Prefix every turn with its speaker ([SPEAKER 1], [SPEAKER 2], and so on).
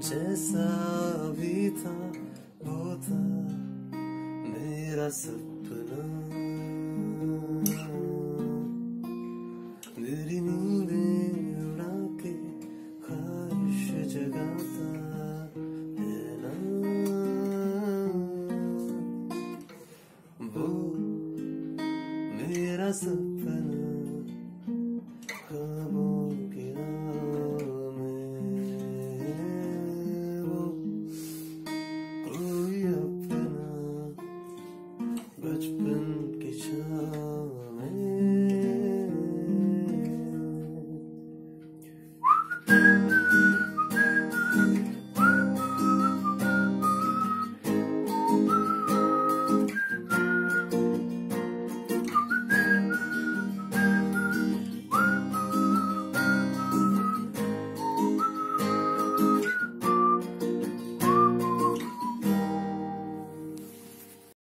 [SPEAKER 1] जैसा भी था, वो था मेरा सपना। मेरी नींद उड़ा के खाश जगाता है ना वो मेरा सपना। Aşkın geçer